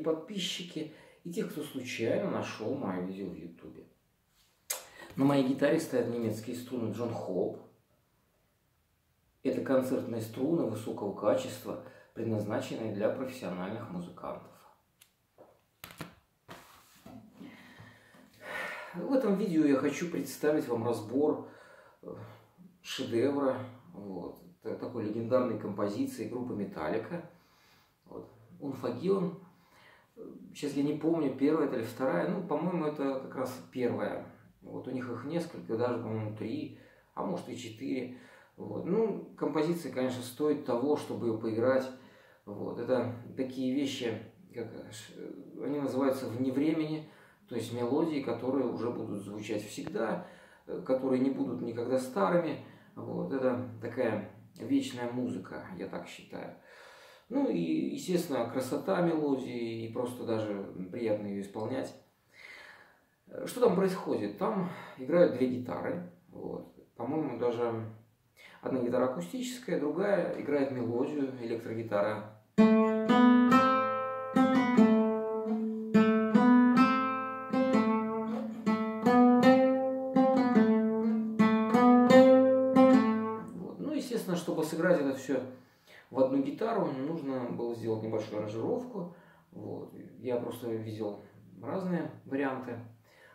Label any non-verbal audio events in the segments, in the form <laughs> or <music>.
дорогие подписчики и тех, кто случайно нашел мое видео в Ютубе. На моей гитаре стоят немецкие струны Джон Хоп. Это концертные струны высокого качества, предназначенные для профессиональных музыкантов. В этом видео я хочу представить вам разбор э, шедевра, вот, такой легендарной композиции группы Металлика. Вот. Унфагион. Сейчас я не помню, первая это или вторая. Ну, по-моему, это как раз первая. Вот у них их несколько, даже, по-моему, три, а может и четыре. Вот. Ну, композиция, конечно, стоит того, чтобы ее поиграть. Вот. Это такие вещи, как, они называются вне времени, то есть мелодии, которые уже будут звучать всегда, э, которые не будут никогда старыми. Вот. Это такая вечная музыка, я так считаю. Ну и, естественно, красота мелодии и просто даже приятно ее исполнять. Что там происходит? Там играют две гитары. Вот. По-моему, даже одна гитара акустическая, другая играет мелодию, электрогитара. В одну гитару, нужно было сделать небольшую аранжировку. Вот. Я просто видел разные варианты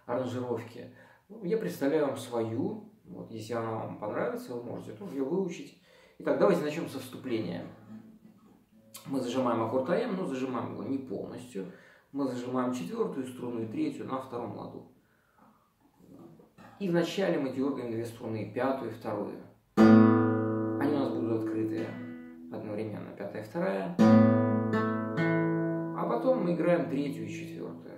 аранжировки. Ну, я представляю вам свою. Вот, если она вам понравится, вы можете тоже ее выучить. Итак, давайте начнем со вступления. Мы зажимаем аккорд АМ, но зажимаем его не полностью. Мы зажимаем четвертую струну и третью на втором ладу. И вначале мы дергаем две струны, пятую и вторую. Они у нас будут открыты одновременно, пятая вторая. А потом мы играем третью и четвертую.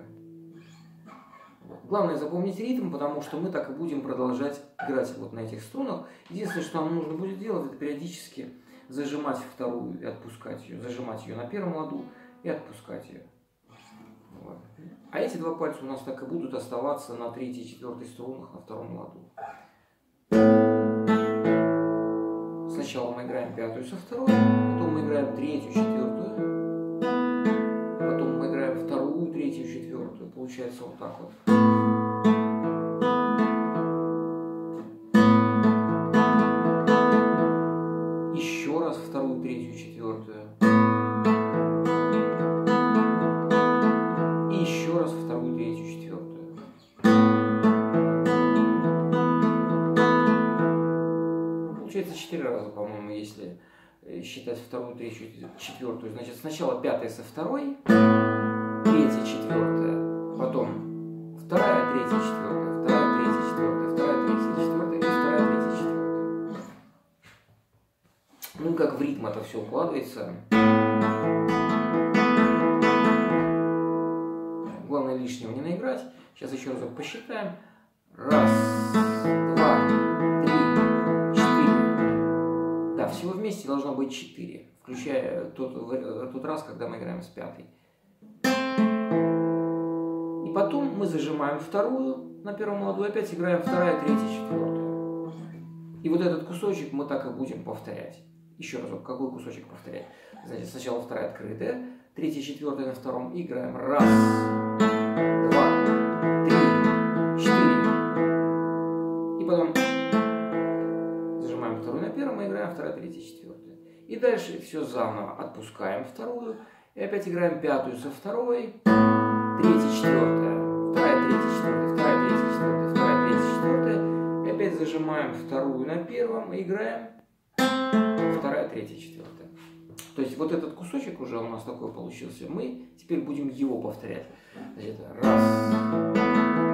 Главное запомнить ритм, потому что мы так и будем продолжать играть вот на этих струнах. Единственное, что нам нужно будет делать, это периодически зажимать вторую и отпускать ее, зажимать ее на первом ладу и отпускать ее. Вот. А эти два пальца у нас так и будут оставаться на третьей и четвертой струнах на втором ладу. Сначала мы играем пятую со второй, потом мы играем третью, четвертую, потом мы играем вторую, третью, четвертую. Получается вот так вот. Считать вторую, третью, четвертую. Значит, сначала пятая со второй, третья, четвертая, потом вторая, третья, четвертая, вторая, третья, четвертая, вторая, третья, четвертая и вторая, третья, четвертая. Ну, как в ритм это все укладывается. Главное лишнего не наиграть. Сейчас еще разок посчитаем. Раз, вместе должно быть четыре, включая тот, тот раз, когда мы играем с пятой. И потом мы зажимаем вторую на первом ладу, опять играем вторая, третья, четвертая. И вот этот кусочек мы так и будем повторять. Еще разок, какой кусочек повторять? Значит, сначала вторая открытая, третья, четвертая на втором. Играем раз, два, И дальше все заново. Отпускаем вторую. И опять играем пятую со второй, третья, четвертая, вторая, третья, четвертая, вторая, третья, четвертая, вторая, третья, четвертая. И опять зажимаем вторую на первом и играем вторая, третья, четвертая. То есть вот этот кусочек уже у нас такой получился. Мы теперь будем его повторять. Значит, раз,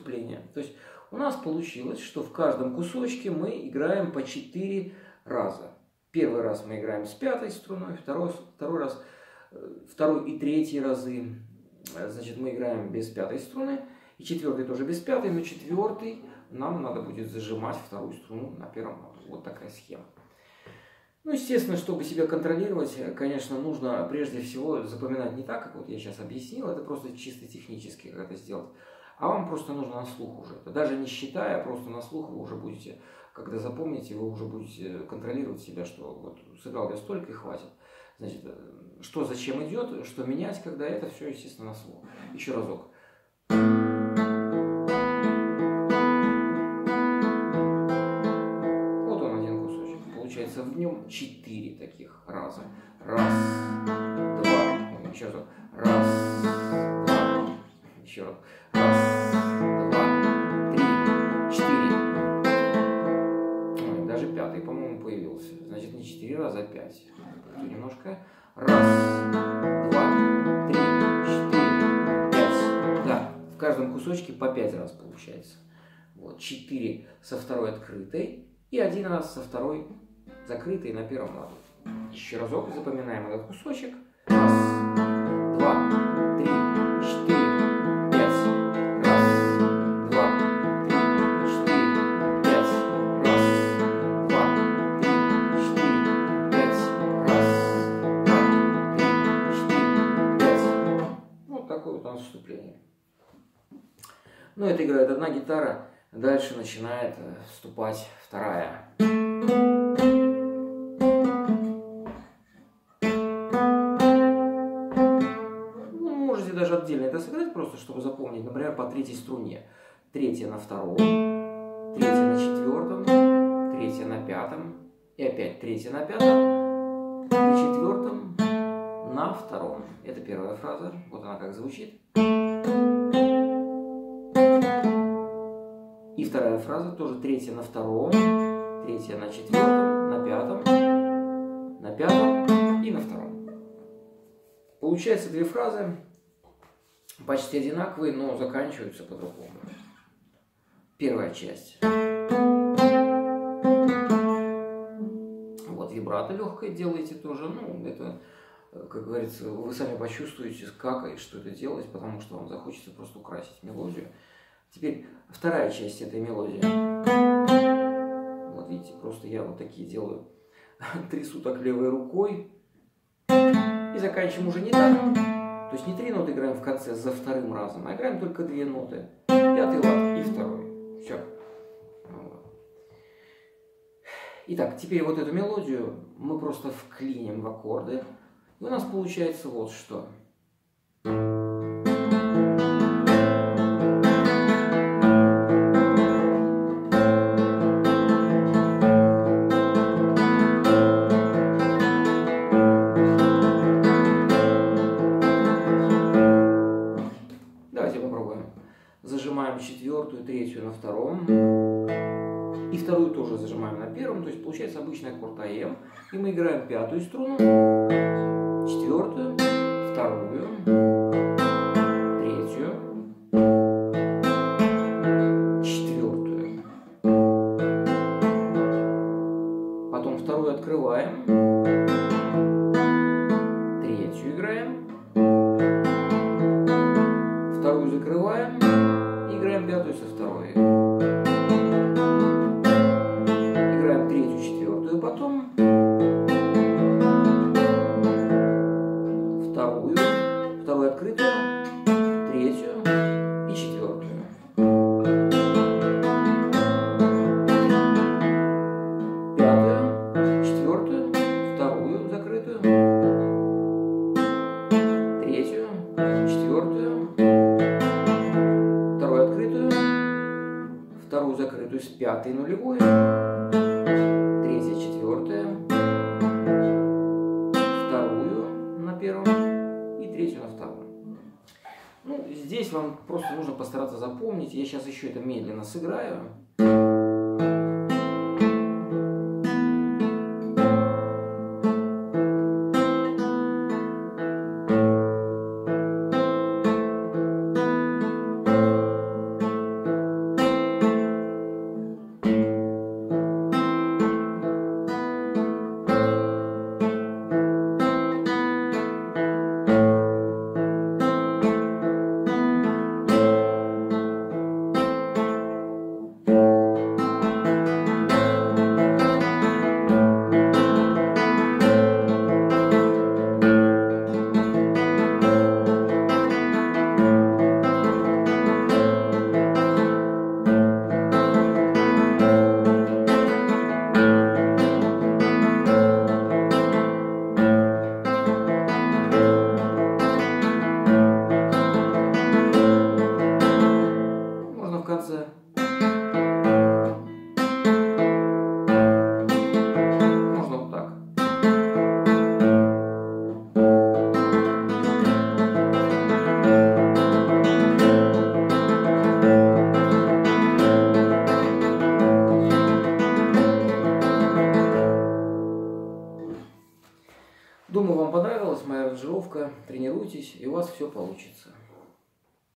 вступление. То есть у нас получилось, что в каждом кусочке мы играем по 4 раза. Первый раз мы играем с пятой струной, второй, второй раз, второй и третий разы, значит, мы играем без пятой струны, и четвертый тоже без пятой, но четвертый нам надо будет зажимать вторую струну на первом. Вот такая схема. Ну, естественно, чтобы себя контролировать, конечно, нужно прежде всего запоминать не так, как вот я сейчас объяснил, это просто чисто технически как это сделать, а вам просто нужно на слух уже. Даже не считая, просто на слух вы уже будете, когда запомните, вы уже будете контролировать себя, что вот сыграл я столько и хватит. Значит, что зачем идет, что менять, когда это все, естественно, на слух. Еще разок. Вот он один кусочек. Получается в нем четыре таких раза. Раз, два, еще раз. Раз, еще раз. Два, три, четыре. Ой, даже пятый, по-моему, появился. Значит, не четыре раза, а пять. Немножко. Раз, два, три, четыре, пять. Да, в каждом кусочке по пять раз получается. Вот, четыре со второй открытой и один раз со второй закрытой на первом ладу. Еще разок запоминаем этот кусочек. Гитара, дальше начинает э, вступать вторая. Ну, можете даже отдельно это сыграть, просто чтобы запомнить, например, по третьей струне. Третья на втором, третья на четвертом, третья на пятом, и опять третья на пятом, на четвертом, на втором. Это первая фраза, вот она как звучит. И вторая фраза тоже третья на втором, третья на четвертом, на пятом, на пятом и на втором. Получается две фразы почти одинаковые, но заканчиваются по-другому. Первая часть. Вот вибрато легкое делаете тоже. Ну, это, как говорится, вы сами почувствуете, как и что это делать, потому что вам захочется просто украсить мелодию. Теперь вторая часть этой мелодии. Вот видите, просто я вот такие делаю. <laughs> Трясу так левой рукой. И заканчиваем уже не так. То есть не три ноты играем в конце за вторым разом, а играем только две ноты. Пятый лад и второй. Все. Итак, теперь вот эту мелодию мы просто вклиним в аккорды. И у нас получается вот что. Играем пятую струну, пятой нулевой. Третья, четвертая. Вторую на первом. И третью на втором. Ну, здесь вам просто нужно постараться запомнить. Я сейчас еще это медленно сыграю.